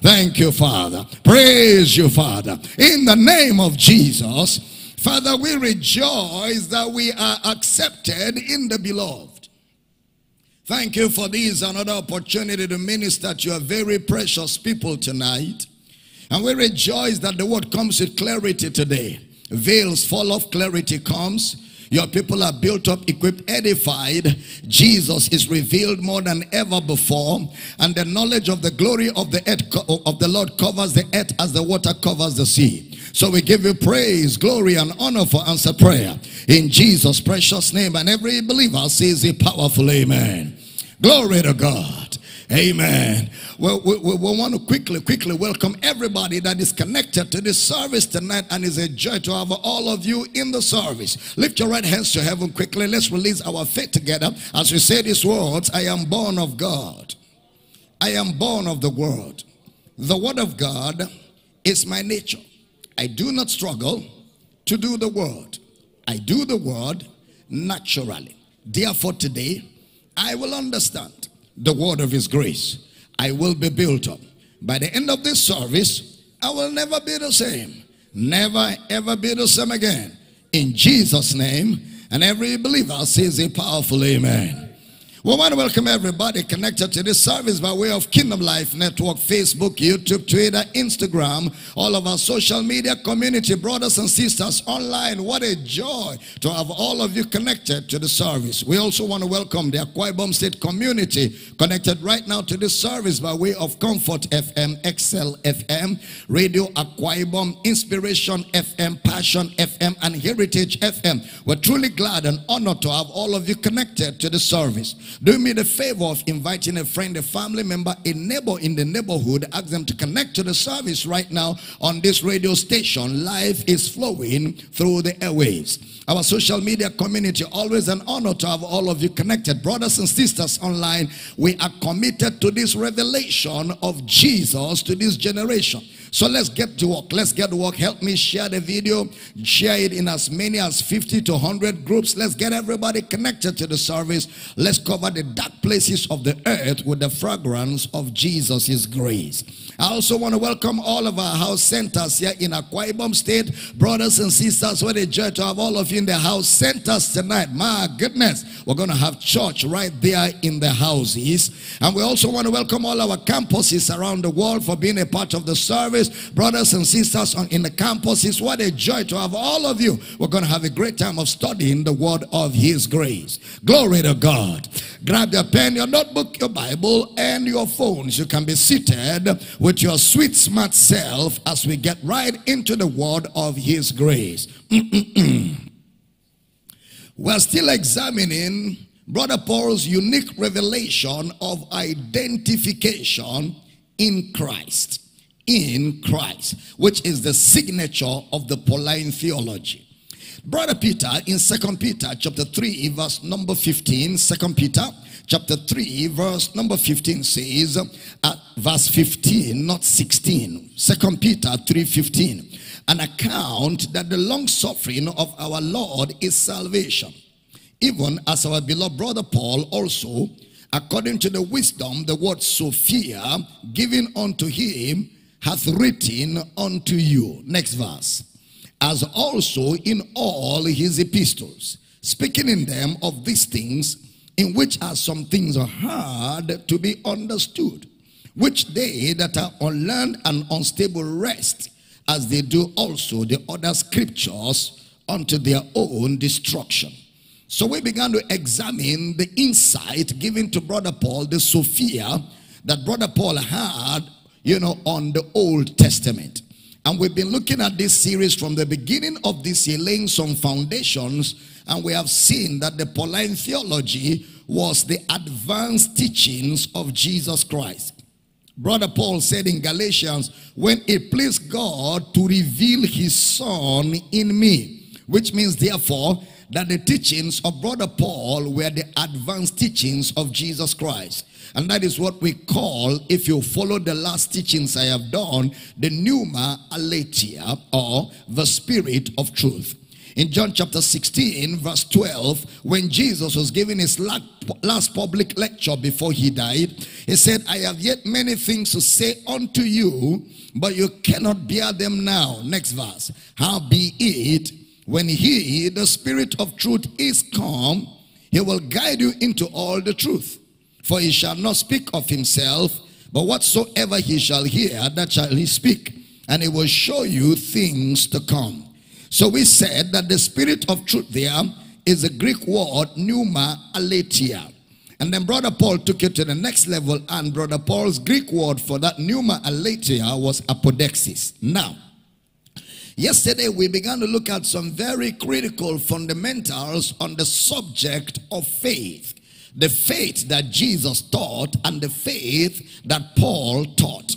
Thank you, Father. Praise you, Father. In the name of Jesus, Father, we rejoice that we are accepted in the beloved. Thank you for this another opportunity to minister to your very precious people tonight. And we rejoice that the word comes with clarity today. Veils fall off, clarity comes. Your people are built up, equipped, edified. Jesus is revealed more than ever before. And the knowledge of the glory of the earth, of the Lord covers the earth as the water covers the sea. So we give you praise, glory, and honor for answer prayer. In Jesus' precious name. And every believer says a powerful amen. Glory to God. Amen. Well, we, we, we, want to quickly, quickly welcome everybody that is connected to this service tonight and it's a joy to have all of you in the service. Lift your right hands to heaven quickly. Let's release our faith together as we say these words. I am born of God. I am born of the word. The word of God is my nature. I do not struggle to do the word. I do the word naturally. Therefore today, I will understand the word of his grace. I will be built up. By the end of this service, I will never be the same. Never ever be the same again. In Jesus' name, and every believer says a powerful amen. We want to welcome everybody connected to this service by way of Kingdom Life Network, Facebook, YouTube, Twitter, Instagram, all of our social media community, brothers and sisters online. What a joy to have all of you connected to the service. We also want to welcome the Akwa Ibom State community connected right now to this service by way of Comfort FM, XL FM, Radio Akwa Ibom, Inspiration FM, Passion FM, and Heritage FM. We're truly glad and honored to have all of you connected to the service. Do me the favor of inviting a friend, a family member, a neighbor in the neighborhood. Ask them to connect to the service right now on this radio station. Life is flowing through the airwaves. Our social media community, always an honor to have all of you connected. Brothers and sisters online, we are committed to this revelation of Jesus to this generation. So let's get to work. Let's get to work. Help me share the video. Share it in as many as 50 to 100 groups. Let's get everybody connected to the service. Let's cover the dark places of the earth with the fragrance of Jesus' grace. I also want to welcome all of our house centers here in Akwa Ibom State. Brothers and sisters, what a joy to have all of you in the house centers tonight. My goodness, we're going to have church right there in the houses. And we also want to welcome all our campuses around the world for being a part of the service service, brothers and sisters on, in the campus. campuses. What a joy to have all of you. We're going to have a great time of studying the word of his grace. Glory to God. Grab your pen, your notebook, your Bible, and your phones. You can be seated with your sweet, smart self as we get right into the word of his grace. We're still examining Brother Paul's unique revelation of identification in Christ in Christ, which is the signature of the Pauline theology. Brother Peter in Second Peter chapter 3 verse number 15, 2 Peter chapter 3 verse number 15 says, at verse 15, not 16, 2 Peter 3, 15, an account that the long suffering of our Lord is salvation. Even as our beloved brother Paul also, according to the wisdom, the word Sophia, given unto him, hath written unto you. Next verse. As also in all his epistles, speaking in them of these things, in which are some things hard to be understood, which they that are unlearned and unstable rest, as they do also the other scriptures unto their own destruction. So we began to examine the insight given to Brother Paul, the Sophia, that Brother Paul had you know, on the Old Testament. And we've been looking at this series from the beginning of this year, laying some foundations. And we have seen that the Pauline theology was the advanced teachings of Jesus Christ. Brother Paul said in Galatians, when it pleased God to reveal his son in me, which means therefore that the teachings of Brother Paul were the advanced teachings of Jesus Christ. And that is what we call, if you follow the last teachings I have done, the Pneuma Aletheia or the spirit of truth. in John chapter 16, verse 12, when Jesus was giving his last public lecture before he died, he said, I have yet many things to say unto you, but you cannot bear them now. Next verse. How be it, when he, the Spirit of truth, is come, he will guide you into all the truth. For he shall not speak of himself, but whatsoever he shall hear, that shall he speak. And he will show you things to come. So we said that the spirit of truth there is a Greek word, pneuma aletheia. And then Brother Paul took it to the next level, and Brother Paul's Greek word for that pneuma aletheia was apodeixis. Now, yesterday we began to look at some very critical fundamentals on the subject of faith. The faith that Jesus taught and the faith that Paul taught.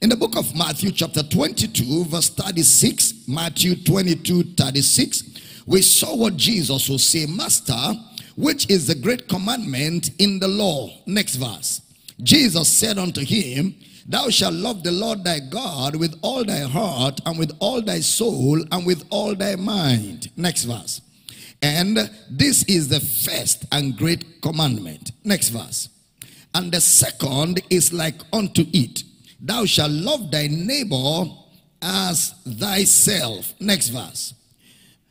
In the book of Matthew chapter 22 verse 36, Matthew 22 36, we saw what Jesus will say, Master, which is the great commandment in the law. Next verse. Jesus said unto him, Thou shalt love the Lord thy God with all thy heart and with all thy soul and with all thy mind. Next verse. And this is the first and great commandment. Next verse. And the second is like unto it Thou shalt love thy neighbor as thyself. Next verse.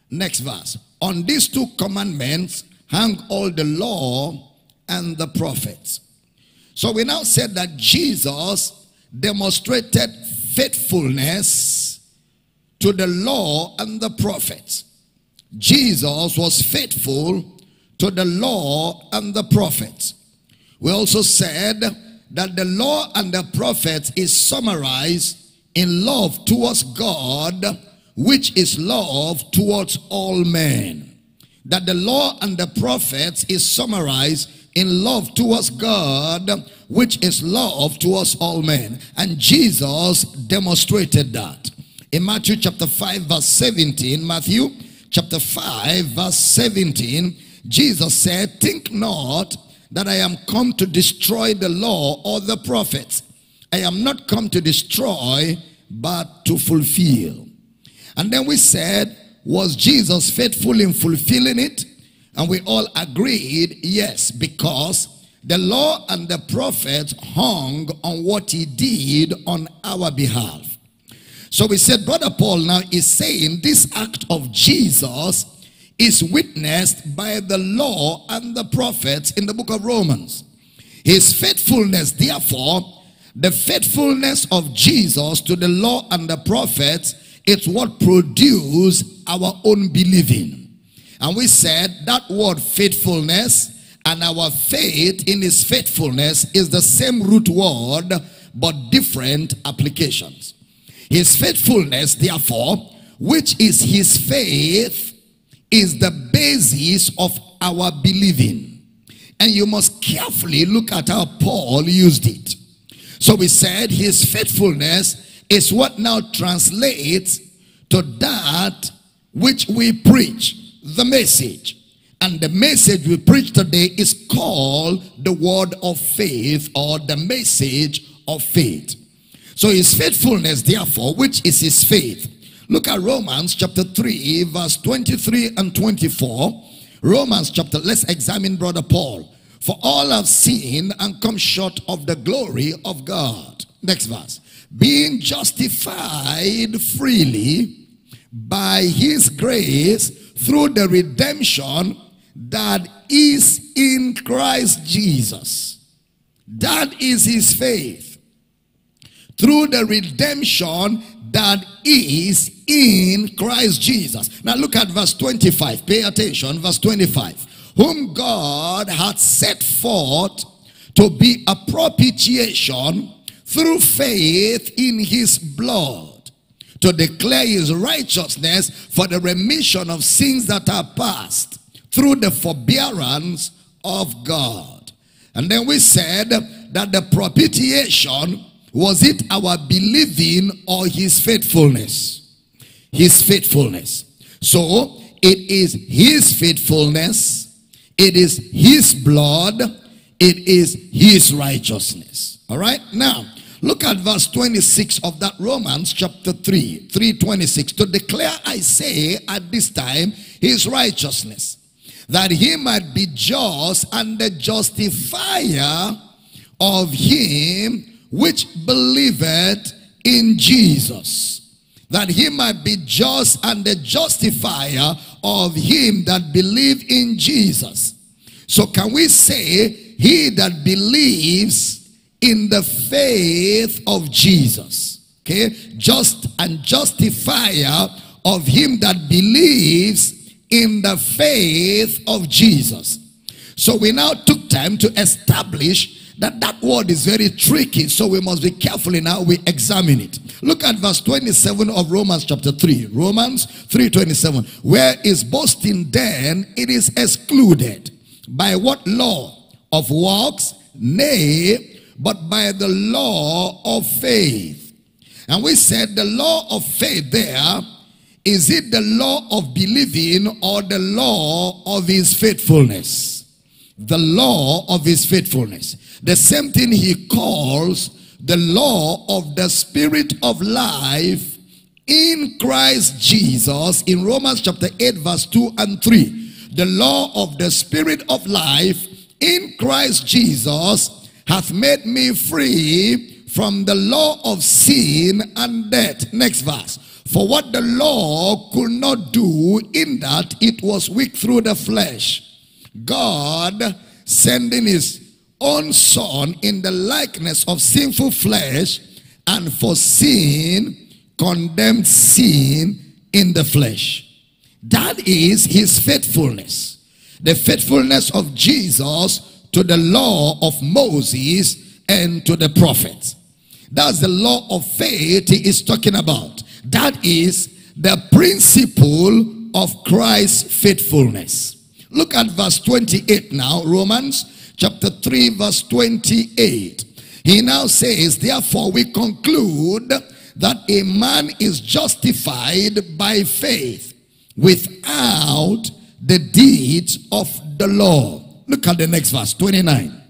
Next verse. On these two commandments hang all the law and the prophets. So we now said that Jesus demonstrated faithfulness to the law and the prophets. Jesus was faithful to the law and the prophets. We also said that the law and the prophets is summarized in love towards God, which is love towards all men. That the law and the prophets is summarized in love towards God, which is love towards all men. And Jesus demonstrated that. In Matthew chapter 5 verse 17, Matthew chapter 5 verse 17, Jesus said, Think not that I am come to destroy the law or the prophets. I am not come to destroy, but to fulfill. And then we said, was Jesus faithful in fulfilling it? And we all agreed, yes, because the law and the prophets hung on what he did on our behalf. So we said, Brother Paul now is saying this act of Jesus is witnessed by the law and the prophets in the book of Romans. His faithfulness, therefore, the faithfulness of Jesus to the law and the prophets, it's what produce our own believing. And we said that word faithfulness and our faith in his faithfulness is the same root word but different applications. His faithfulness, therefore, which is his faith is the basis of our believing. And you must carefully look at how Paul used it. So we said his faithfulness is what now translates to that which we preach, the message. And the message we preach today is called the word of faith or the message of faith. So his faithfulness, therefore, which is his faith, Look at Romans chapter 3, verse 23 and 24. Romans chapter, let's examine Brother Paul. For all have seen and come short of the glory of God. Next verse. Being justified freely by his grace through the redemption that is in Christ Jesus. That is his faith. Through the redemption that is in Christ Jesus. Now look at verse 25. Pay attention. Verse 25. Whom God hath set forth to be a propitiation through faith in his blood to declare his righteousness for the remission of sins that are past through the forbearance of God. And then we said that the propitiation was it our believing or his faithfulness? His faithfulness. So it is his faithfulness. It is his blood. It is his righteousness. All right. Now, Look at verse 26 of that Romans chapter 3, 326. To declare, I say, at this time, his righteousness, that he might be just and the justifier of him which believeth in Jesus. That he might be just and the justifier of him that believe in Jesus. So can we say, he that believes in the faith of Jesus. Okay? Just and justifier of him that believes in the faith of Jesus. So we now took time to establish that that word is very tricky. So we must be careful in how we examine it. Look at verse 27 of Romans chapter 3. Romans 3.27. Where is boasting then? It is excluded. By what law? Of works? Nay, but by the law of faith. And we said the law of faith there, is it the law of believing or the law of his faithfulness? The law of his faithfulness. The same thing he calls the law of the spirit of life in Christ Jesus in Romans chapter 8 verse 2 and 3. The law of the spirit of life in Christ Jesus hath made me free from the law of sin and death. Next verse. For what the law could not do in that it was weak through the flesh. God sending his own son in the likeness of sinful flesh and for sin condemned sin in the flesh. That is his faithfulness. The faithfulness of Jesus to the law of Moses and to the prophets. That's the law of faith he is talking about. That is the principle of Christ's faithfulness. Look at verse 28 now, Romans chapter 3 verse 28. He now says, therefore we conclude that a man is justified by faith without the deeds of the law. Look at the next verse, 29.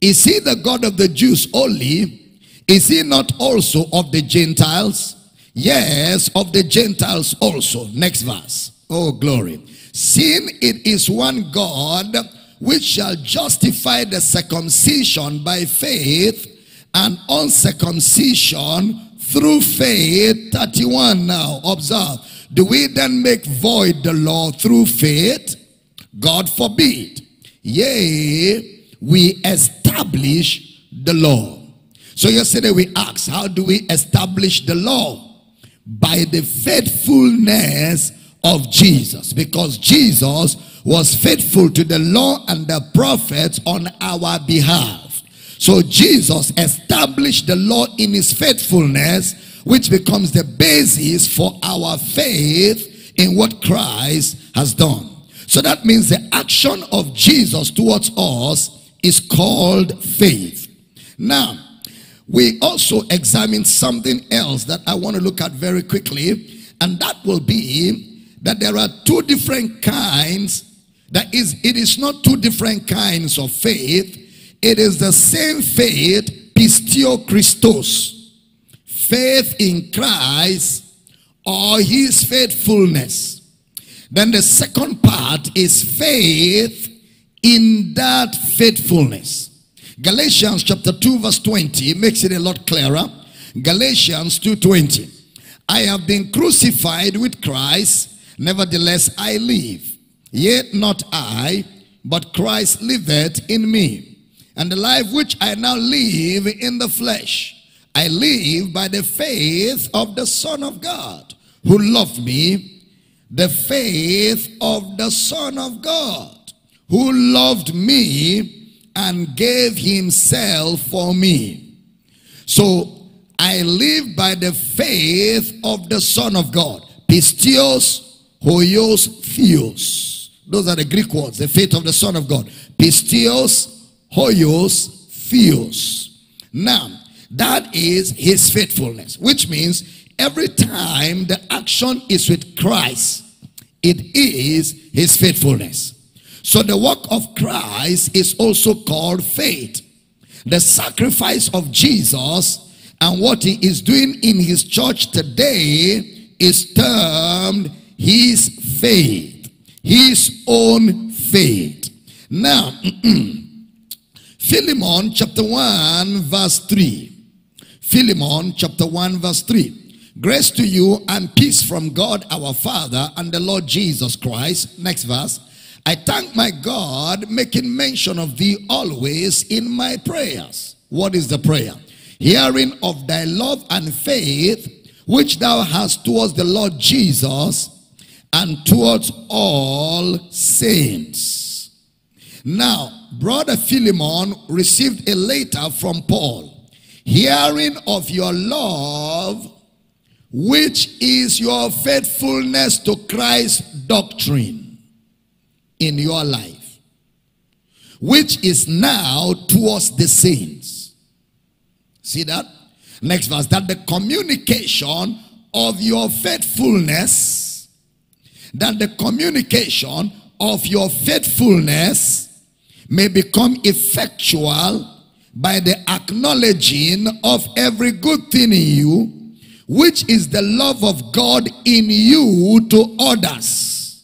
Is he the God of the Jews only? Is he not also of the Gentiles? Yes, of the Gentiles also. Next verse. Oh, glory. Seeing it is one God which shall justify the circumcision by faith and uncircumcision through faith. 31 now. Observe. Do we then make void the law through faith? God forbid. Yea, we establish the law. So yesterday we asked, how do we establish the law? By the faithfulness of Jesus. Because Jesus was faithful to the law and the prophets on our behalf. So Jesus established the law in his faithfulness, which becomes the basis for our faith in what Christ has done. So that means the action of Jesus towards us is called faith. Now, we also examine something else that I want to look at very quickly, and that will be that there are two different kinds. That is, it is not two different kinds of faith. It is the same faith, pistio Christos. Faith in Christ or his faithfulness. Then the second part is faith in that faithfulness. Galatians chapter 2 verse 20 makes it a lot clearer. Galatians 2.20 I have been crucified with Christ, nevertheless I live. Yet not I, but Christ liveth in me. And the life which I now live in the flesh, I live by the faith of the Son of God, who loved me the faith of the Son of God, who loved me and gave himself for me. So I live by the faith of the Son of God. Pistios, hoios, theos. Those are the Greek words, the faith of the Son of God. Pistios, hoios, theos. Now, that is his faithfulness, which means Every time the action is with Christ, it is his faithfulness. So the work of Christ is also called faith. The sacrifice of Jesus and what he is doing in his church today is termed his faith, his own faith. Now, Philemon chapter 1 verse 3. Philemon chapter 1 verse 3. Grace to you and peace from God our Father and the Lord Jesus Christ. Next verse. I thank my God making mention of thee always in my prayers. What is the prayer? Hearing of thy love and faith which thou hast towards the Lord Jesus and towards all saints. Now, brother Philemon received a letter from Paul, hearing of your love which is your faithfulness to Christ's doctrine in your life, which is now towards the saints. See that? Next verse, that the communication of your faithfulness, that the communication of your faithfulness may become effectual by the acknowledging of every good thing in you which is the love of God in you to others.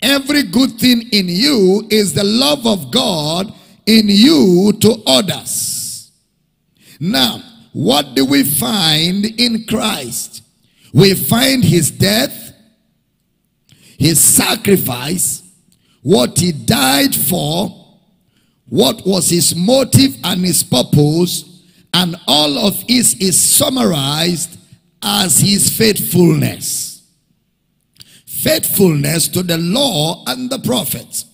Every good thing in you is the love of God in you to others. Now, what do we find in Christ? We find his death, his sacrifice, what he died for, what was his motive and his purpose, and all of it is summarized as his faithfulness. Faithfulness to the law and the prophets.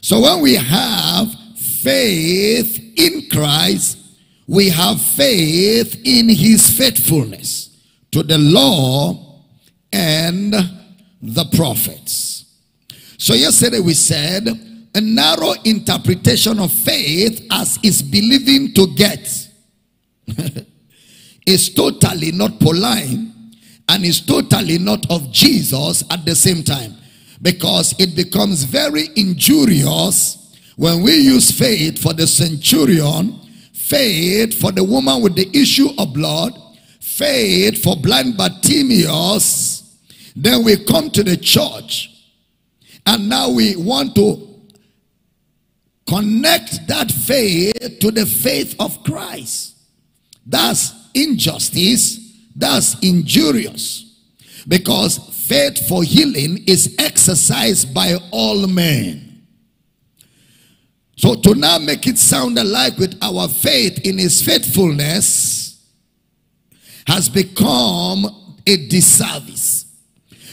So when we have faith in Christ, we have faith in his faithfulness to the law and the prophets. So yesterday we said a narrow interpretation of faith as is believing to get is totally not Pauline and is totally not of Jesus at the same time. Because it becomes very injurious when we use faith for the centurion, faith for the woman with the issue of blood, faith for blind Bartimaeus. Then we come to the church and now we want to connect that faith to the faith of Christ. That's injustice. That's injurious. Because faith for healing is exercised by all men. So to now make it sound alike with our faith in his faithfulness has become a disservice.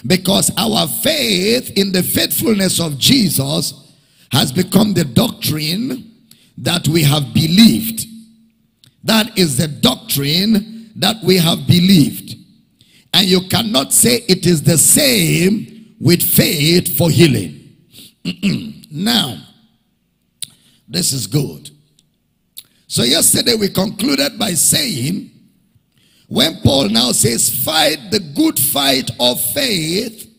Because our faith in the faithfulness of Jesus has become the doctrine that we have believed. That is the doctrine that we have believed. And you cannot say it is the same with faith for healing. now, this is good. So yesterday we concluded by saying, when Paul now says, fight the good fight of faith,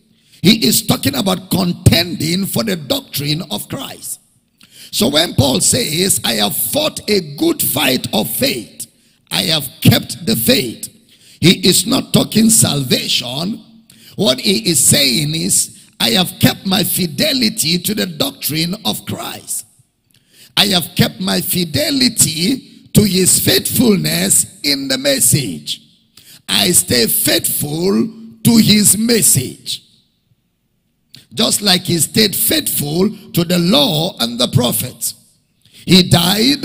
he is talking about contending for the doctrine of Christ. So when Paul says, I have fought a good fight of faith, I have kept the faith, he is not talking salvation. What he is saying is, I have kept my fidelity to the doctrine of Christ. I have kept my fidelity to his faithfulness in the message. I stay faithful to his message. Just like he stayed faithful to the law and the prophets. He died,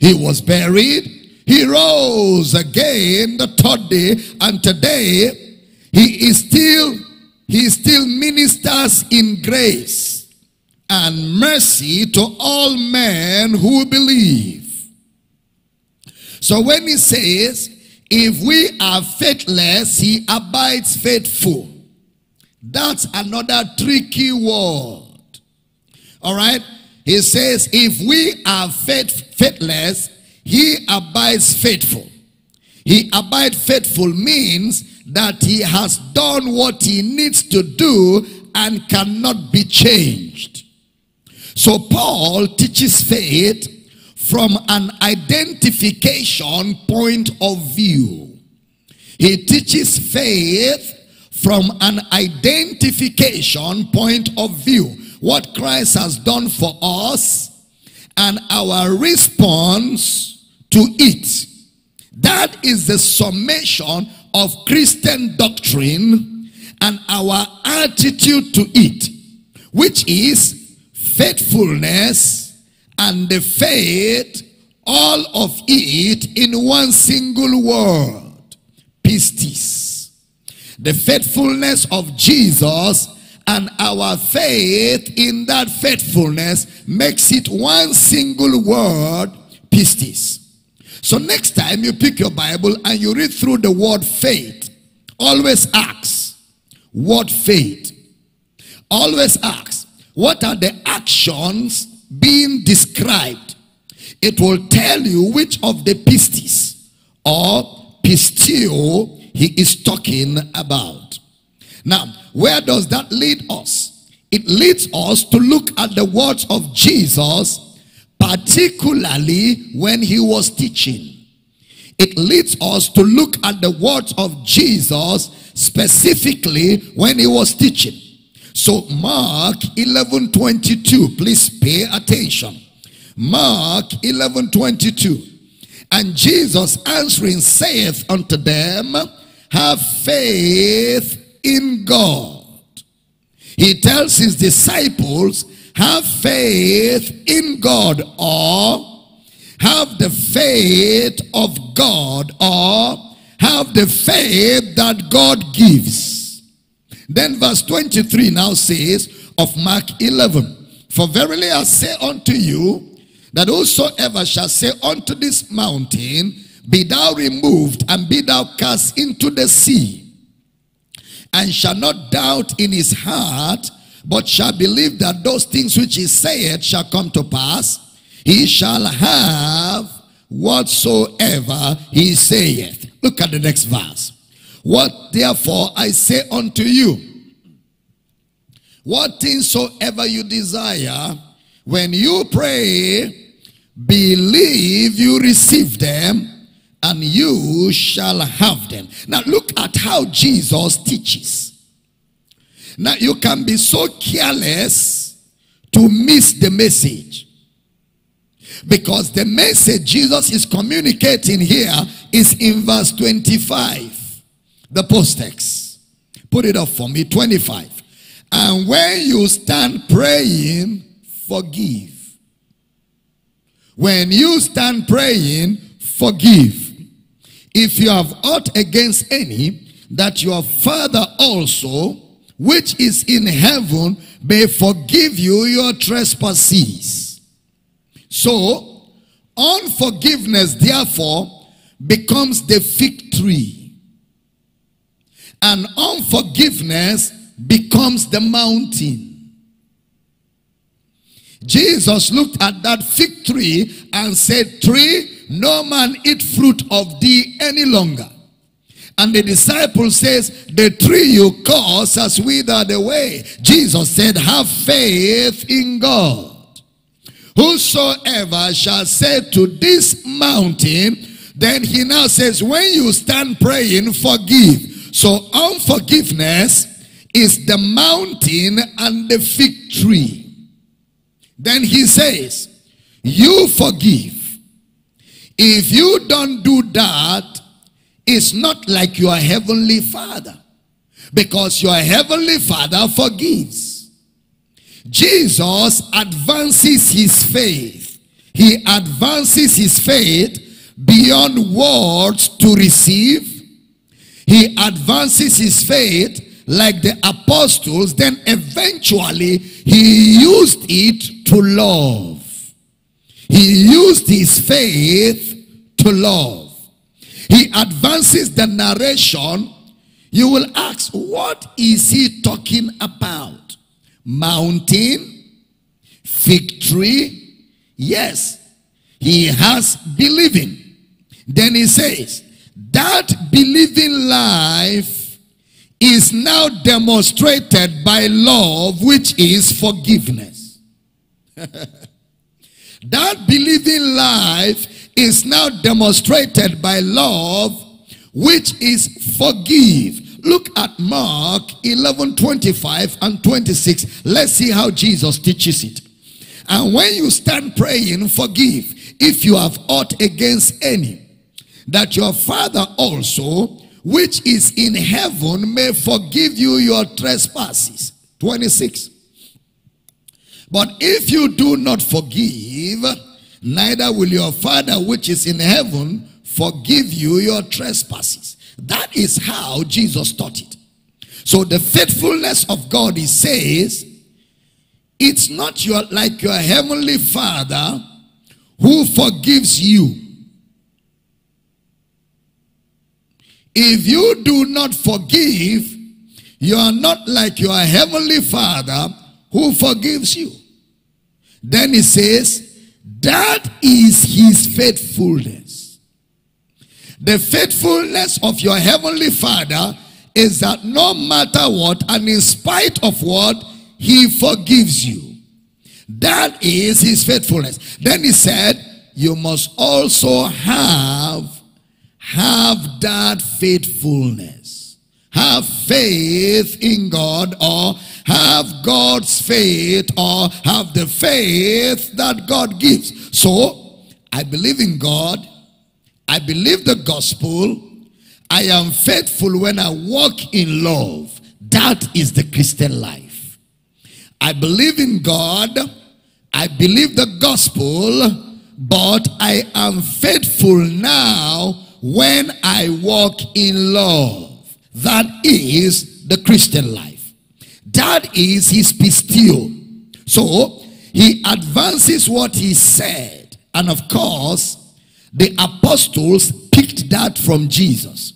he was buried, he rose again the third day, and today he is still, he still ministers in grace and mercy to all men who believe. So when he says, if we are faithless, he abides faithful. That's another tricky word. All right. He says, if we are faith, faithless, he abides faithful. He abides faithful means that he has done what he needs to do and cannot be changed. So Paul teaches faith from an identification point of view. He teaches faith from an identification point of view. What Christ has done for us and our response to it. That is the summation of Christian doctrine and our attitude to it, which is faithfulness and the faith, all of it in one single word, pistis. The faithfulness of Jesus and our faith in that faithfulness makes it one single word, pistis. So next time you pick your Bible and you read through the word faith, always ask, what faith? Always ask, what are the actions being described? It will tell you which of the pistis or pistio he is talking about. Now, where does that lead us? It leads us to look at the words of Jesus, particularly when he was teaching. It leads us to look at the words of Jesus, specifically when he was teaching. So Mark 11, 22, please pay attention. Mark 11, 22. And Jesus answering saith unto them, have faith in God. He tells his disciples, have faith in God or have the faith of God or have the faith that God gives. Then verse 23 now says of Mark 11, For verily I say unto you, that whosoever shall say unto this mountain, be thou removed and be thou cast into the sea, and shall not doubt in his heart, but shall believe that those things which he saith shall come to pass, he shall have whatsoever he saith. Look at the next verse. What therefore I say unto you, what things soever you desire, when you pray, believe you receive them, and you shall have them. Now look at how Jesus teaches. Now you can be so careless to miss the message. Because the message Jesus is communicating here is in verse 25. The post-text. Put it up for me, 25. And when you stand praying, forgive. When you stand praying, forgive if you have ought against any, that your Father also, which is in heaven, may forgive you your trespasses. So, unforgiveness, therefore, becomes the fig tree. And unforgiveness becomes the mountain. Jesus looked at that fig tree and said, Tree, no man eat fruit of thee any longer. And the disciple says, the tree you cause has withered away. Jesus said, have faith in God. Whosoever shall say to this mountain, then he now says, when you stand praying, forgive. So unforgiveness is the mountain and the fig tree. Then he says, you forgive. If you don't do that, it's not like your heavenly father. Because your heavenly father forgives. Jesus advances his faith. He advances his faith beyond words to receive. He advances his faith like the apostles. Then eventually he used it to love. He used his faith to love. He advances the narration. You will ask, what is he talking about? Mountain? Fig tree? Yes. He has believing. Then he says, that believing life is now demonstrated by love, which is forgiveness. That believing life is now demonstrated by love, which is forgive. Look at Mark 11, 25 and 26. Let's see how Jesus teaches it. And when you stand praying, forgive if you have aught against any, that your Father also, which is in heaven, may forgive you your trespasses. 26. But if you do not forgive, neither will your Father which is in heaven forgive you your trespasses. That is how Jesus taught it. So the faithfulness of God, he says, it's not your like your heavenly Father who forgives you. If you do not forgive, you are not like your heavenly Father who forgives you. Then he says, that is his faithfulness. The faithfulness of your heavenly Father is that no matter what and in spite of what, he forgives you. That is his faithfulness. Then he said, you must also have, have that faithfulness. Have faith in God or have God's faith or have the faith that God gives. So, I believe in God. I believe the gospel. I am faithful when I walk in love. That is the Christian life. I believe in God. I believe the gospel. But I am faithful now when I walk in love. That is the Christian life. That is his pistio. So he advances what he said. And of course, the apostles picked that from Jesus.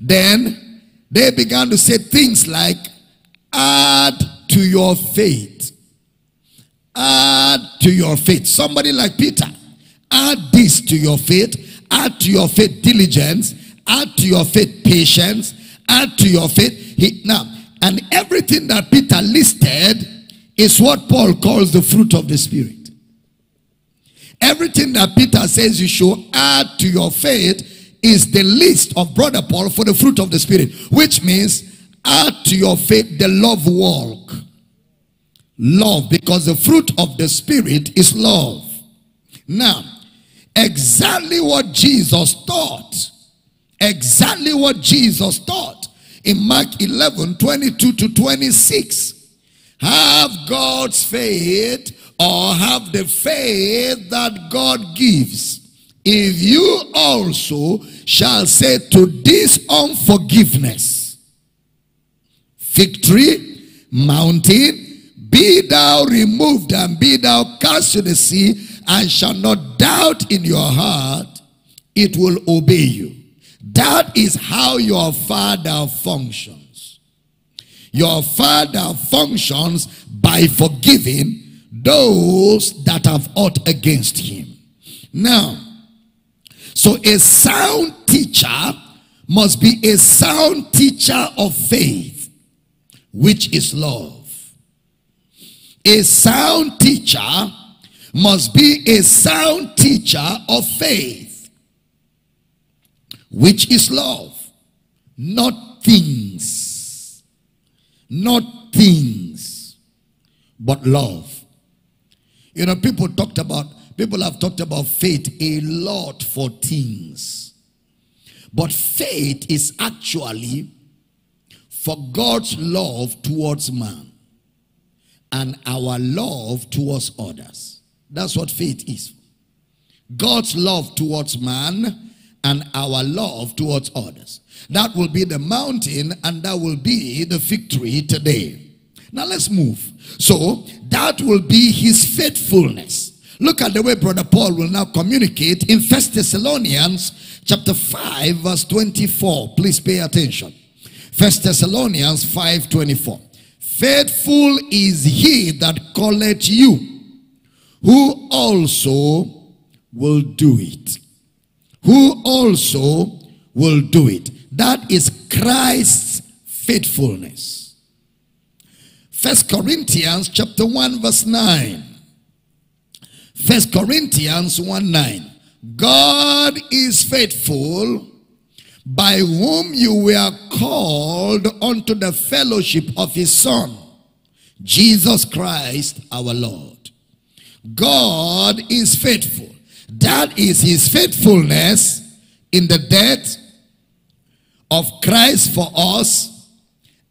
Then they began to say things like, add to your faith. Add to your faith. Somebody like Peter, add this to your faith. Add to your faith diligence. Add to your faith patience. Add to your faith. He, now, and everything that Peter listed is what Paul calls the fruit of the Spirit. Everything that Peter says you should add to your faith is the list of brother Paul for the fruit of the Spirit, which means add to your faith the love walk. Love, because the fruit of the Spirit is love. Now, exactly what Jesus taught, exactly what Jesus taught in Mark 11, 22 to 26. Have God's faith or have the faith that God gives. If you also shall say to this unforgiveness, victory, mountain, be thou removed and be thou cast to the sea, and shall not doubt in your heart, it will obey you. That is how your father functions. Your father functions by forgiving those that have ought against him. Now, so a sound teacher must be a sound teacher of faith, which is love. A sound teacher must be a sound teacher of faith which is love, not things, not things, but love. You know, people talked about, people have talked about faith a lot for things. But faith is actually for God's love towards man and our love towards others. That's what faith is. God's love towards man and our love towards others. That will be the mountain and that will be the victory today. Now let's move. So that will be his faithfulness. Look at the way Brother Paul will now communicate in First Thessalonians chapter 5 verse 24. Please pay attention. First Thessalonians 5 24. Faithful is he that calleth you, who also will do it who also will do it. That is Christ's faithfulness. First Corinthians chapter 1 verse 9. First Corinthians 1 9. God is faithful by whom you were called unto the fellowship of his Son, Jesus Christ our Lord. God is faithful. That is his faithfulness in the death of Christ for us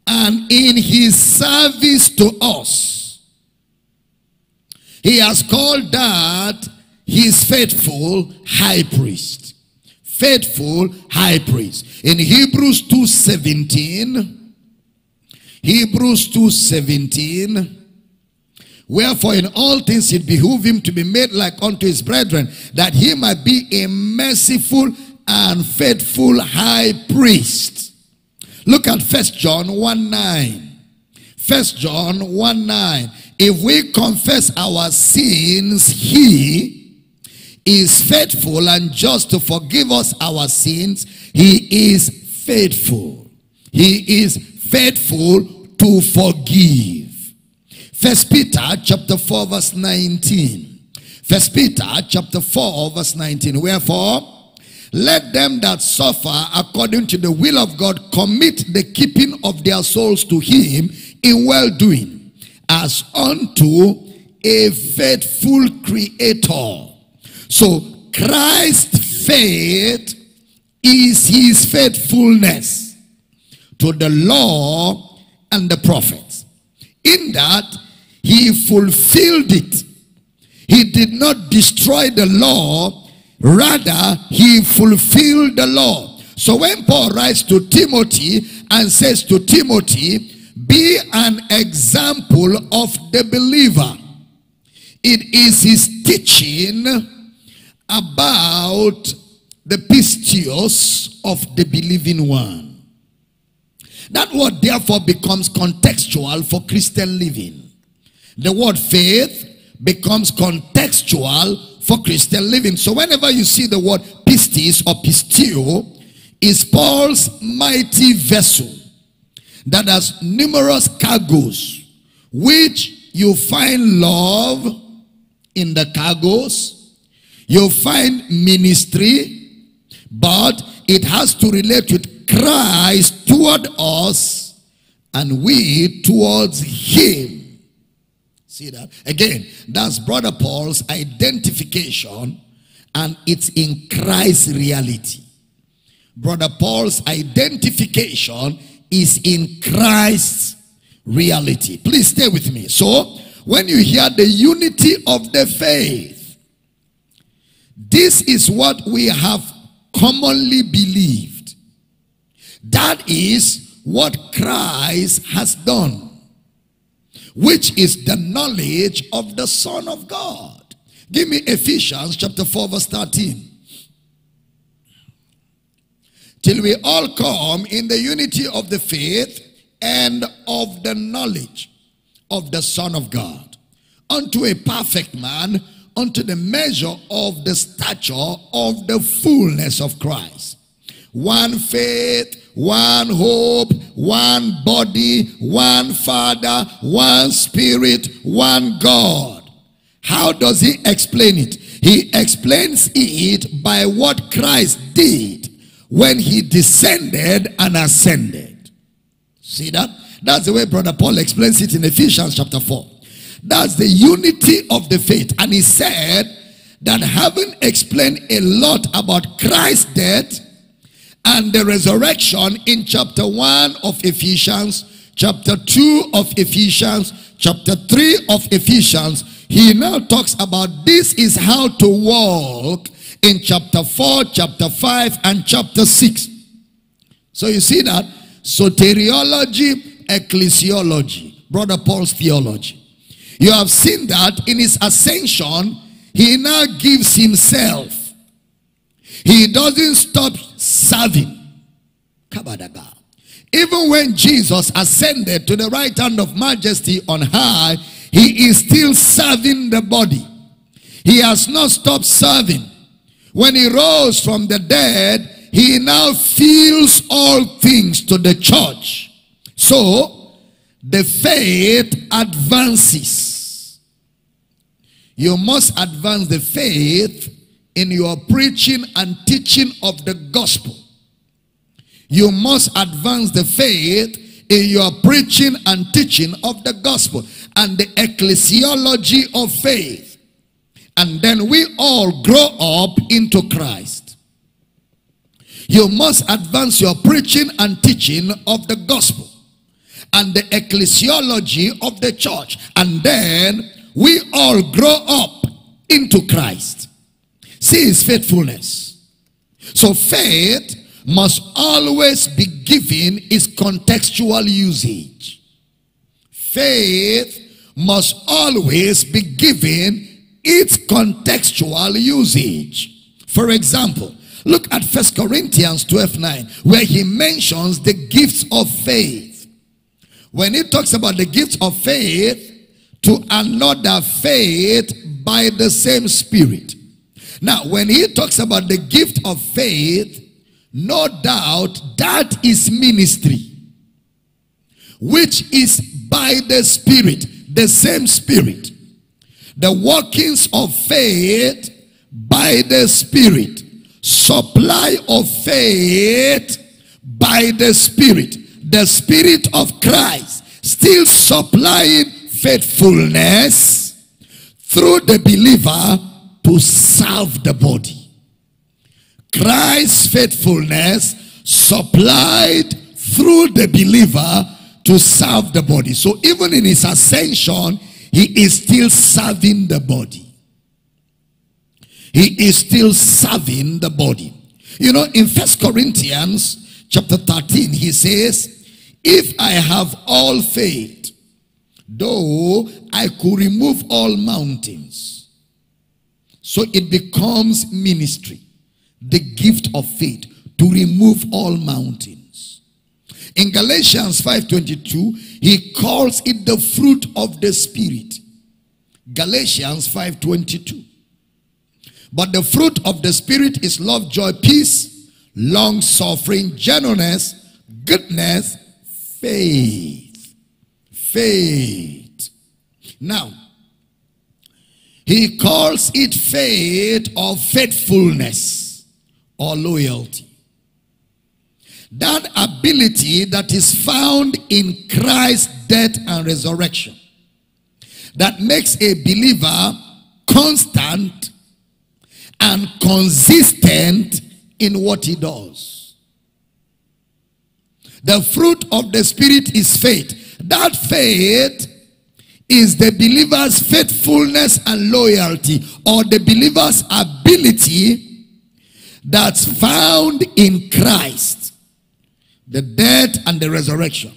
and in his service to us. He has called that his faithful high priest. Faithful high priest. In Hebrews 2.17, Hebrews 2.17, Wherefore in all things it behoove him to be made like unto his brethren, that he might be a merciful and faithful high priest. Look at First John 1 9. First John 1 9. If we confess our sins, he is faithful and just to forgive us our sins. He is faithful. He is faithful to forgive. First Peter chapter 4 verse 19. First Peter chapter 4 verse 19. Wherefore, let them that suffer according to the will of God commit the keeping of their souls to him in well-doing as unto a faithful creator. So Christ's faith is his faithfulness to the law and the prophets. In that he fulfilled it. He did not destroy the law Rather, he fulfilled the law. So when Paul writes to Timothy and says to Timothy, be an example of the believer. It is his teaching about the pistios of the believing one. That word therefore becomes contextual for Christian living. The word faith becomes contextual for Christian living. So whenever you see the word pistis or pistio, is Paul's mighty vessel that has numerous cargoes, which you find love in the cargoes, you find ministry, but it has to relate with Christ toward us and we towards him. See that? Again, that's Brother Paul's identification and it's in Christ's reality. Brother Paul's identification is in Christ's reality. Please stay with me. So, when you hear the unity of the faith, this is what we have commonly believed. That is what Christ has done which is the knowledge of the Son of God. Give me Ephesians chapter 4 verse 13. Till we all come in the unity of the faith and of the knowledge of the Son of God, unto a perfect man, unto the measure of the stature of the fullness of Christ. One faith, one hope, one body, one Father, one Spirit, one God. How does he explain it? He explains it by what Christ did when he descended and ascended. See that? That's the way Brother Paul explains it in Ephesians chapter 4. That's the unity of the faith. And he said that having explained a lot about Christ's death, and the resurrection in chapter 1 of Ephesians, chapter 2 of Ephesians, chapter 3 of Ephesians, he now talks about this is how to walk in chapter 4, chapter 5, and chapter 6. So you see that? Soteriology, ecclesiology. Brother Paul's theology. You have seen that in his ascension, he now gives himself he doesn't stop serving. Kabadaga. Even when Jesus ascended to the right hand of majesty on high, he is still serving the body. He has not stopped serving. When he rose from the dead, he now fills all things to the church. So, the faith advances. You must advance the faith in your preaching and teaching of the gospel. You must advance the faith in your preaching and teaching of the gospel and the ecclesiology of faith. And then we all grow up into Christ. You must advance your preaching and teaching of the gospel and the ecclesiology of the church. And then we all grow up into Christ. His faithfulness. So faith must always be given its contextual usage. Faith must always be given its contextual usage. For example, look at First Corinthians 12 9, where he mentions the gifts of faith. When he talks about the gifts of faith, to another faith by the same spirit. Now, when he talks about the gift of faith, no doubt that is ministry, which is by the Spirit, the same Spirit. The workings of faith by the Spirit, supply of faith by the Spirit, the Spirit of Christ, still supplying faithfulness through the believer to serve the body. Christ's faithfulness supplied through the believer to serve the body. So even in his ascension, he is still serving the body. He is still serving the body. You know, in First Corinthians chapter 13, he says, If I have all faith, though I could remove all mountains, so it becomes ministry the gift of faith to remove all mountains. In Galatians 5.22, he calls it the fruit of the Spirit. Galatians 5.22. But the fruit of the Spirit is love, joy, peace, long-suffering, gentleness, goodness, faith. Faith. Now, he calls it faith or faithfulness or loyalty. That ability that is found in Christ's death and resurrection that makes a believer constant and consistent in what he does. The fruit of the Spirit is faith. That faith is the believer's faithfulness and loyalty or the believer's ability that's found in Christ, the death and the resurrection.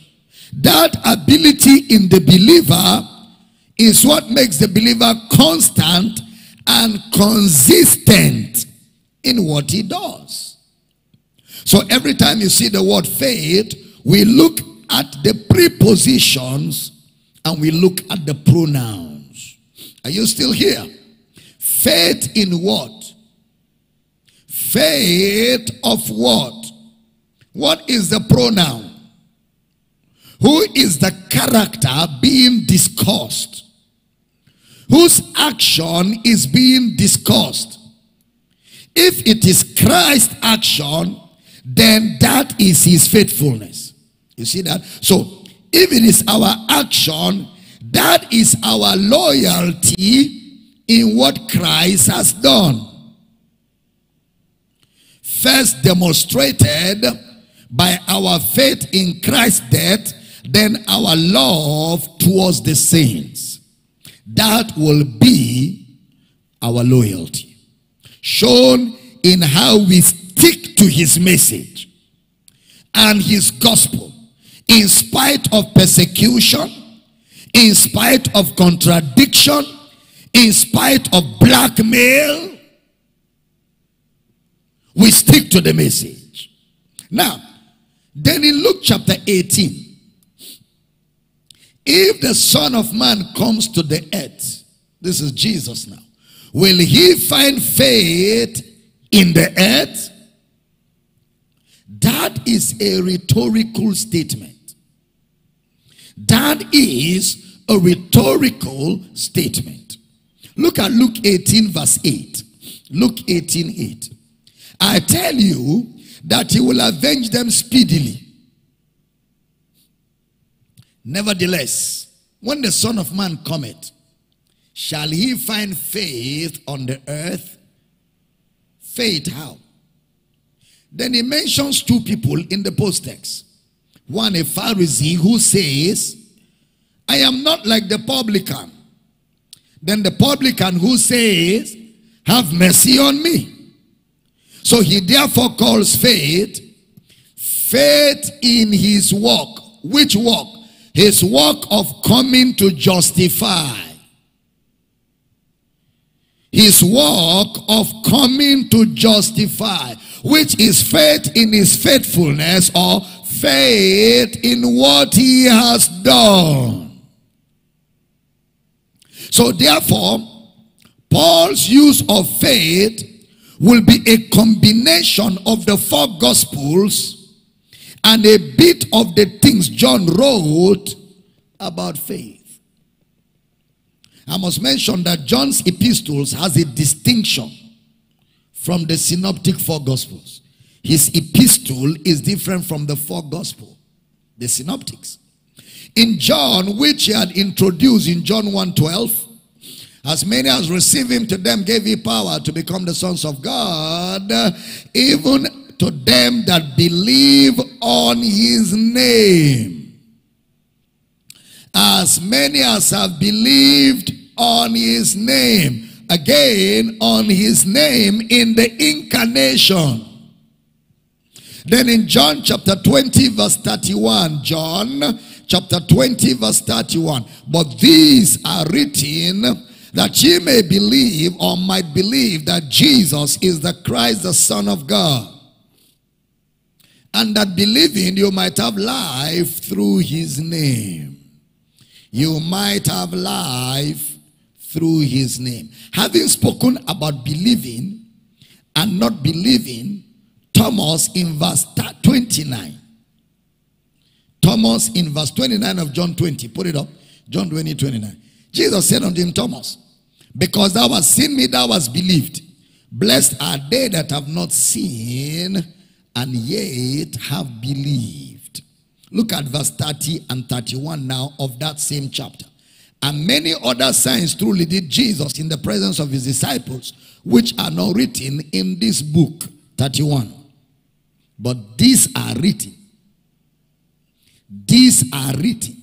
That ability in the believer is what makes the believer constant and consistent in what he does. So every time you see the word faith, we look at the prepositions and we look at the pronouns. Are you still here? Faith in what? Faith of what? What is the pronoun? Who is the character being discussed? Whose action is being discussed? If it is Christ's action, then that is his faithfulness. You see that? So, if it is our action, that is our loyalty in what Christ has done first demonstrated by our faith in Christ's death, then our love towards the saints. That will be our loyalty. Shown in how we stick to his message and his gospel in spite of persecution, in spite of contradiction, in spite of blackmail, we stick to the message. Now, then in Luke chapter 18, if the Son of Man comes to the earth, this is Jesus now, will he find faith in the earth? That is a rhetorical statement. That is a rhetorical statement. Look at Luke 18 verse 8. Luke 18 8. I tell you that he will avenge them speedily. Nevertheless, when the Son of Man cometh, shall he find faith on the earth? Faith how? Then he mentions two people in the post text. One, a Pharisee who says, I am not like the publican. Then the publican who says, Have mercy on me. So he therefore calls faith, faith in his work. Which work? His work of coming to justify. His work of coming to justify, which is faith in his faithfulness or faith in what he has done. So therefore, Paul's use of faith will be a combination of the four gospels and a bit of the things John wrote about faith. I must mention that John's epistles has a distinction from the synoptic four gospels. His epistle is different from the four gospel, the synoptics. In John, which he had introduced in John 1:12, as many as receive him to them gave he power to become the sons of God, even to them that believe on his name. As many as have believed on his name. Again, on his name in the incarnation. Then in John chapter 20 verse 31, John chapter 20 verse 31. But these are written that ye may believe or might believe that Jesus is the Christ, the Son of God. And that believing you might have life through his name. You might have life through his name. Having spoken about believing and not believing, Thomas in verse 29. Thomas in verse 29 of John 20. Put it up. John 20, 29. Jesus said unto him, Thomas, because thou hast seen me, thou hast believed. Blessed are they that have not seen and yet have believed. Look at verse 30 and 31 now of that same chapter. And many other signs truly did Jesus in the presence of his disciples, which are not written in this book. 31. But these are written. These are written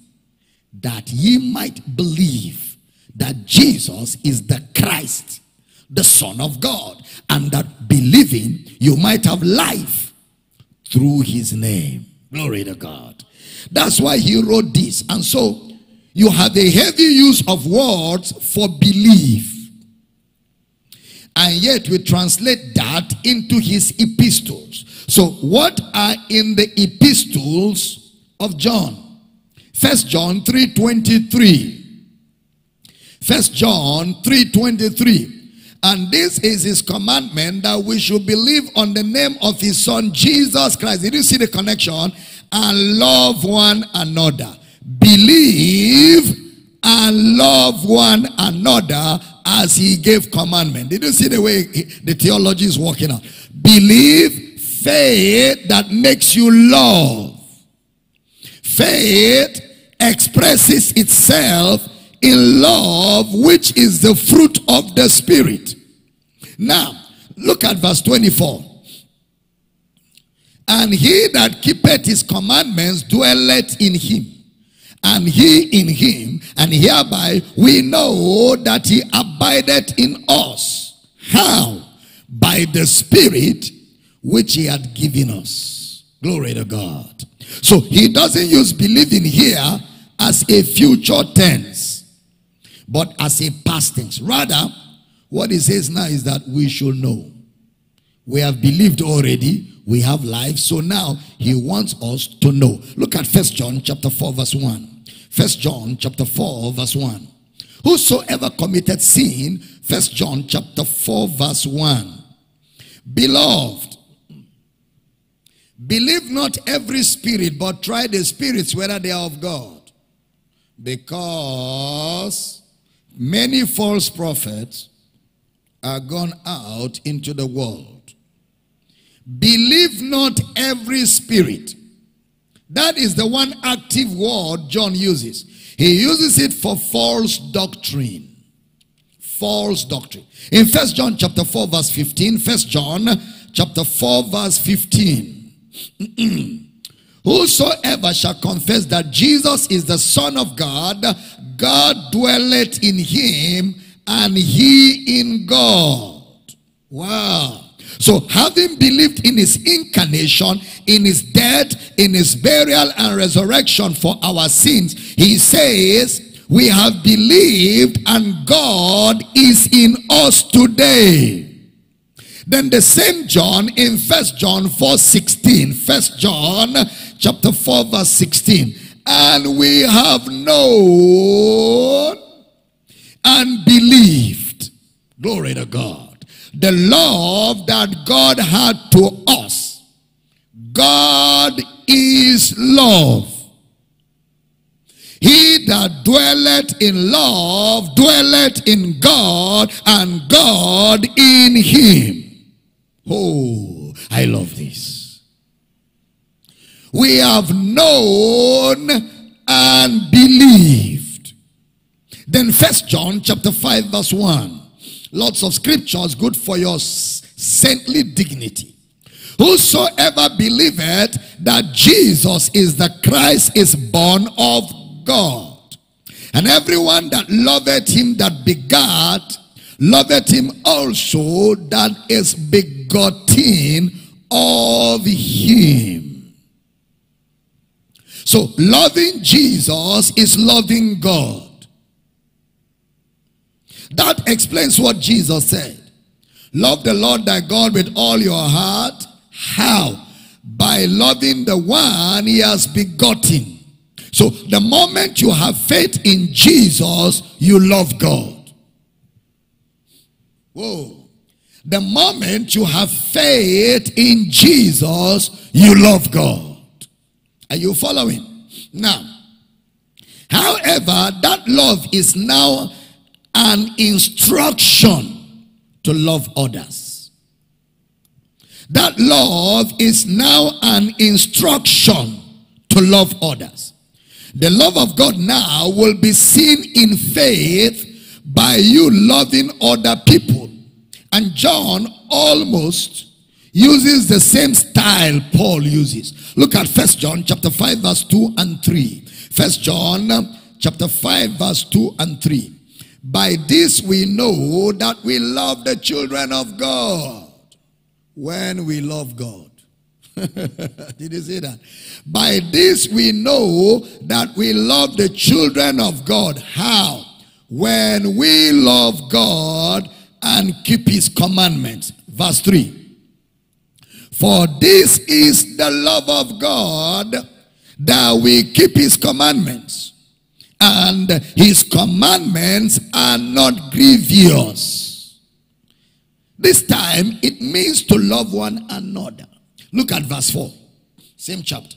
that ye might believe that Jesus is the Christ, the Son of God, and that believing you might have life through his name. Glory to God. That's why he wrote this. And so you have a heavy use of words for belief. And yet we translate that into his epistles. So what are in the epistles of John? First John 3.23. First John 3.23. And this is his commandment that we should believe on the name of his son Jesus Christ. Did you see the connection? And love one another. Believe and love one another as he gave commandment. Did you see the way the theology is working out? Believe faith that makes you love. Faith expresses itself in love, which is the fruit of the Spirit. Now, look at verse 24. And he that keepeth his commandments dwelleth in him and he in him, and hereby we know that he abideth in us. How? By the Spirit which he had given us. Glory to God. So he doesn't use believing here as a future tense, but as a past tense. Rather, what he says now is that we should know. We have believed already. We have life. So now he wants us to know. Look at First John chapter 4 verse 1. First John chapter 4 verse 1. Whosoever committed sin, First John chapter 4 verse 1. Beloved, believe not every spirit, but try the spirits whether they are of God. Because Many false prophets are gone out into the world. Believe not every spirit. That is the one active word John uses. He uses it for false doctrine. False doctrine. In First John chapter 4 verse 15, First John chapter 4 verse 15. Whosoever shall confess that Jesus is the Son of God, God dwelleth in him, and he in God. Wow. So having believed in his incarnation, in his death, in his burial and resurrection for our sins, he says, we have believed and God is in us today. Then the same John in First John 4 16, First John chapter 4 verse 16. And we have known and believed. Glory to God. The love that God had to us. God is love. He that dwelleth in love dwelleth in God and God in him. Oh, I love this. We have known and believed. Then First John chapter 5 verse 1. Lots of scriptures good for your saintly dignity. Whosoever believeth that Jesus is the Christ is born of God. And everyone that loveth him that begat loveth him also that is begotten of him. So loving Jesus is loving God. That explains what Jesus said. Love the Lord thy God with all your heart. How? By loving the one he has begotten. So the moment you have faith in Jesus, you love God. Whoa. The moment you have faith in Jesus, you love God. Are you following? Now, however, that love is now an instruction to love others. That love is now an instruction to love others. The love of God now will be seen in faith by you loving other people. And John almost uses the same style Paul uses. Look at First John chapter 5 verse 2 and 3. First John chapter 5 verse 2 and 3. By this we know that we love the children of God. When we love God. Did you see that? By this we know that we love the children of God. How? when we love God and keep his commandments. Verse 3. For this is the love of God that we keep his commandments. And his commandments are not grievous. This time it means to love one another. Look at verse 4. Same chapter.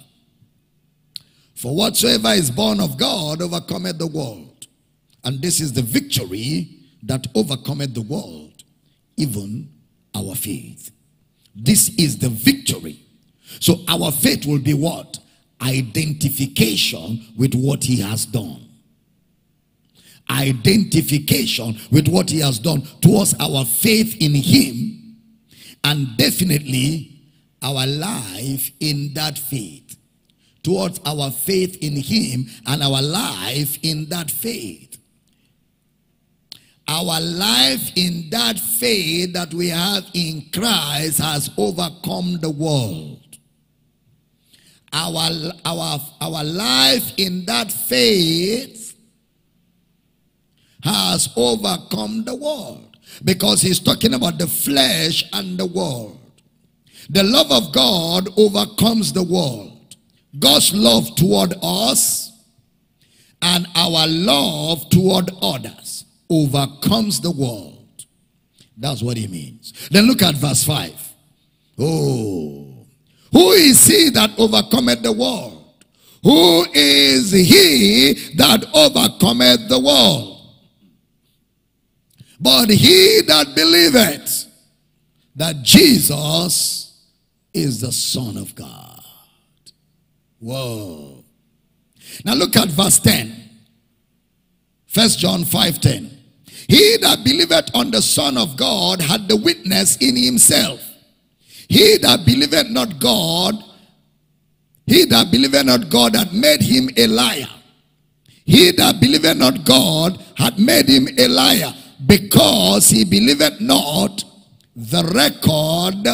For whatsoever is born of God overcometh the world. And this is the victory that overcometh the world, even our faith. This is the victory. So our faith will be what? Identification with what he has done. Identification with what he has done towards our faith in him and definitely our life in that faith. Towards our faith in him and our life in that faith our life in that faith that we have in Christ has overcome the world. Our, our, our life in that faith has overcome the world. Because he's talking about the flesh and the world. The love of God overcomes the world. God's love toward us and our love toward others overcomes the world. That's what he means. Then look at verse 5. Oh, who is he that overcometh the world? Who is he that overcometh the world? But he that believeth that Jesus is the Son of God. Whoa. Now look at verse 10. First John 5 10. He that believeth on the Son of God had the witness in himself. He that believeth not God, he that believeth not God had made him a liar. He that believeth not God had made him a liar because he believeth not the record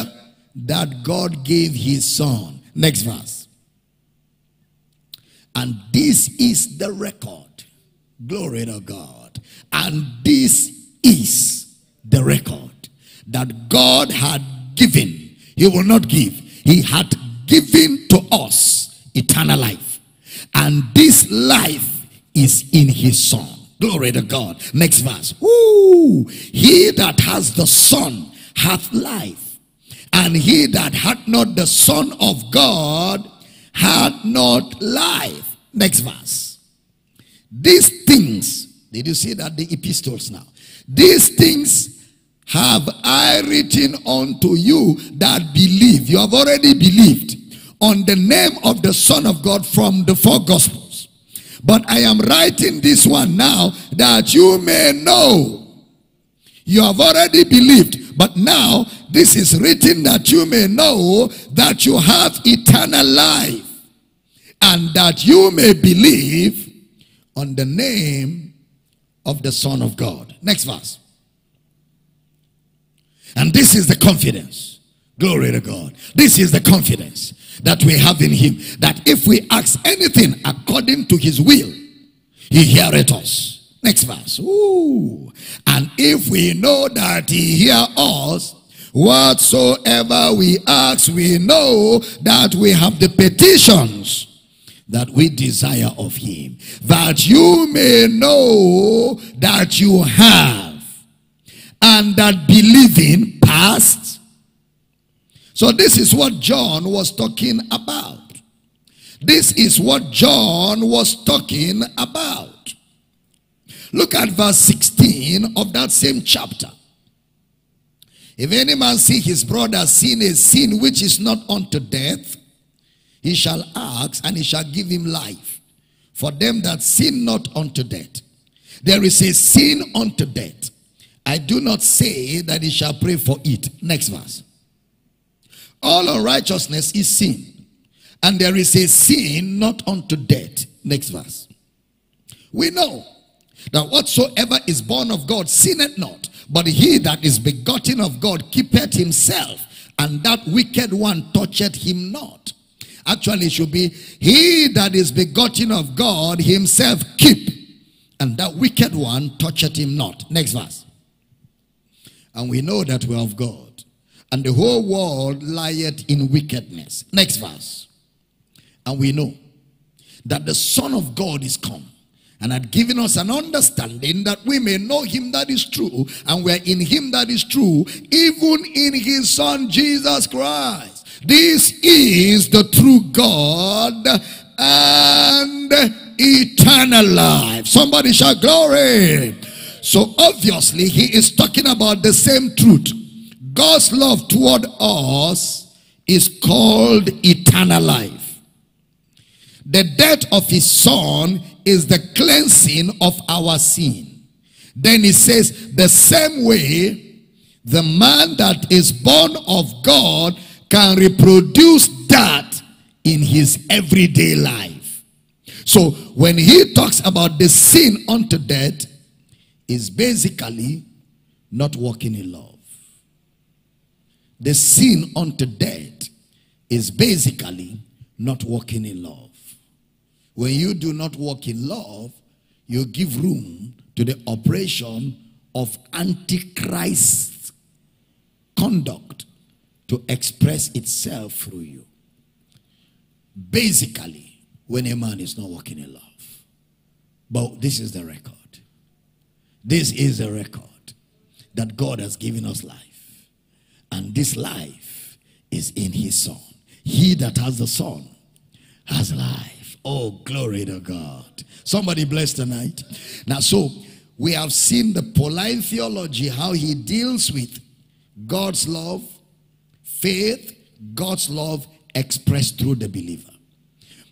that God gave his son. Next verse. And this is the record. Glory to God. And this is the record that God had given. He will not give. He had given to us eternal life. And this life is in his son. Glory to God. Next verse. Ooh, he that has the son hath life. And he that hath not the son of God hath not life. Next verse. These things, did you see that the epistles now? These things have I written unto you that believe. You have already believed on the name of the Son of God from the four gospels. But I am writing this one now that you may know. You have already believed, but now this is written that you may know that you have eternal life and that you may believe on the name of the Son of God. Next verse. And this is the confidence. Glory to God. This is the confidence that we have in him. That if we ask anything according to his will, he heareth us. Next verse. Ooh. And if we know that he hear us, whatsoever we ask, we know that we have the petitions that we desire of him. That you may know that you have and that believing past so this is what John was talking about. This is what John was talking about. Look at verse 16 of that same chapter. If any man see his brother sin a sin which is not unto death, he shall ask and he shall give him life. For them that sin not unto death. There is a sin unto death. I do not say that he shall pray for it. Next verse. All unrighteousness is sin. And there is a sin not unto death. Next verse. We know that whatsoever is born of God sinneth not, but he that is begotten of God keepeth himself, and that wicked one toucheth him not. Actually, it should be he that is begotten of God himself keep, and that wicked one toucheth him not. Next verse. And we know that we are of God and the whole world lieth in wickedness. Next verse. And we know that the Son of God is come and had given us an understanding that we may know him that is true and we're in him that is true even in his son Jesus Christ this is the true God and eternal life somebody shall glory so obviously he is talking about the same truth God's love toward us is called eternal life. The death of his son is the cleansing of our sin. Then he says, the same way, the man that is born of God can reproduce that in his everyday life. So when he talks about the sin unto death, is basically not walking in love. The sin unto death is basically not walking in love. When you do not walk in love, you give room to the operation of antichrist conduct to express itself through you. Basically, when a man is not walking in love. But this is the record. This is the record that God has given us life. And this life is in his son. He that has the son has life. Oh, glory to God. Somebody bless tonight. Now, so we have seen the Pauline theology, how he deals with God's love, faith, God's love expressed through the believer.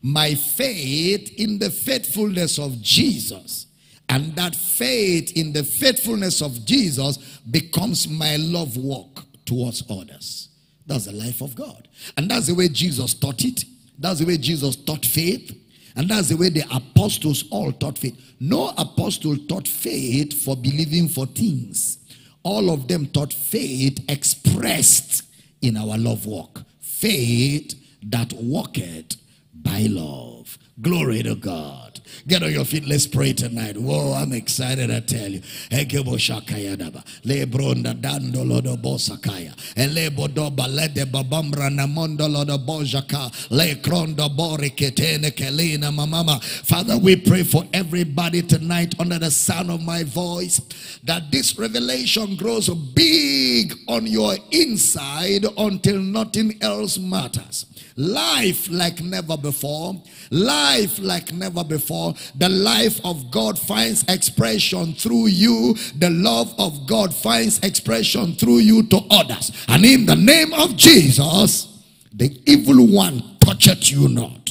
My faith in the faithfulness of Jesus and that faith in the faithfulness of Jesus becomes my love walk towards others. That's the life of God. And that's the way Jesus taught it. That's the way Jesus taught faith. And that's the way the apostles all taught faith. No apostle taught faith for believing for things. All of them taught faith expressed in our love walk. Faith that walketh by love. Glory to God. Get on your feet. Let's pray tonight. Whoa, I'm excited, I tell you. Ekebo shakaya daba. Lebronda dando lodo bosakaya. Elebo doba lede babambra namondo lodo bojaka. Le krondo bori ketene kelina mamama. Father, we pray for everybody tonight under the sound of my voice that this revelation grows big on your inside until nothing else matters. Life like never before. Life like never before. The life of God finds expression through you. The love of God finds expression through you to others. And in the name of Jesus, the evil one toucheth you not.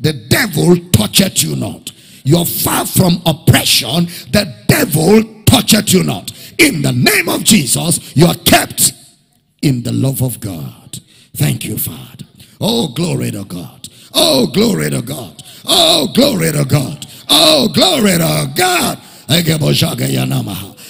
The devil toucheth you not. You're far from oppression. The devil toucheth you not. In the name of Jesus, you are kept in the love of God. Thank you, Father. Oh, glory to God. Oh, glory to God. Oh, glory to God. Oh, glory to God.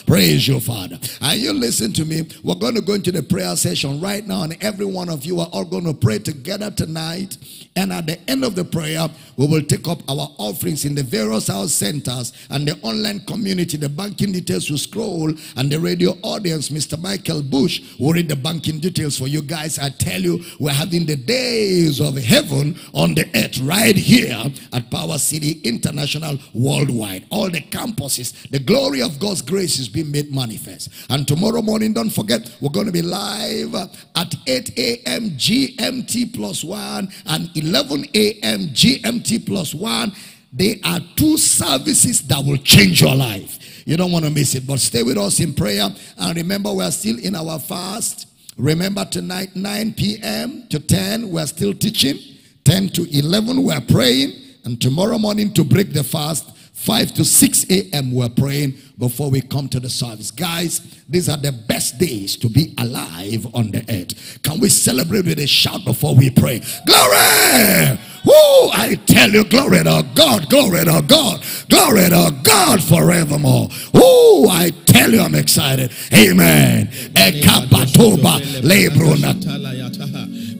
Praise you, Father. And you listen to me. We're going to go into the prayer session right now, and every one of you are all going to pray together tonight. And at the end of the prayer, we will take up our offerings in the various house centers and the online community. The banking details will scroll, and the radio audience, Mr. Michael Bush, will read the banking details for you guys. I tell you, we're having the days of heaven on the earth right here at Power City International worldwide. All the campuses, the glory of God's grace is being made manifest. And tomorrow morning, don't forget, we're going to be live at 8 a.m. GMT plus 1 and 11 a.m. GMT plus 1. They are two services that will change your life. You don't want to miss it, but stay with us in prayer. And remember, we're still in our fast. Remember tonight, 9 p.m. to 10, we're still teaching. 10 to 11, we're praying. And tomorrow morning, to break the fast, 5 to 6 a.m. we're praying before we come to the service. Guys, these are the best days to be alive on the earth. Can we celebrate with a shout before we pray? Glory! Woo! I tell you, glory to God, glory to God, glory to God forevermore. Woo! I tell you, I'm excited. Amen. Ekapatoba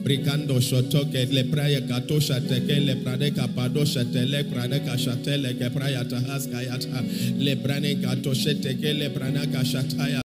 Bricando shotoke le praia katosha teke le prade kapadosha tele prade kashatele ke praia tahaska yata le brane katoshe teke le prana kashataya